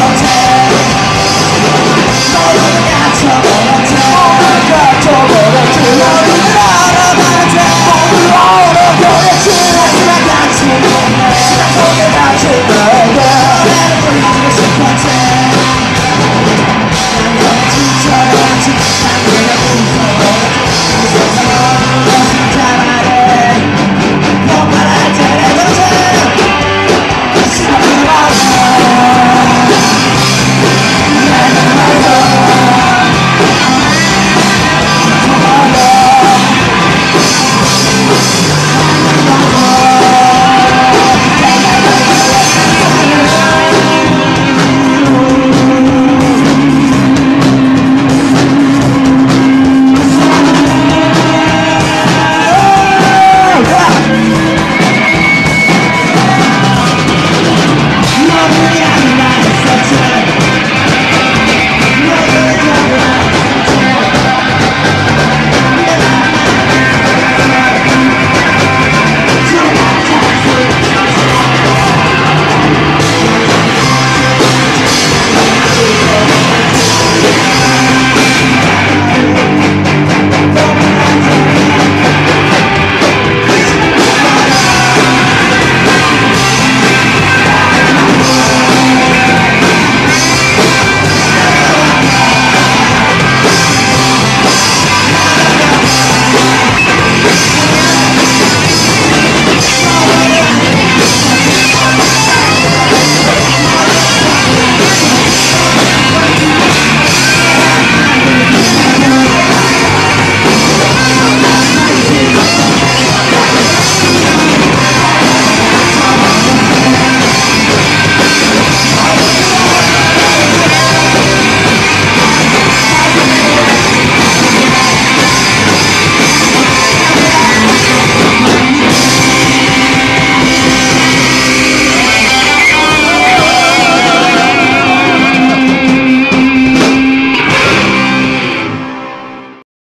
sometimes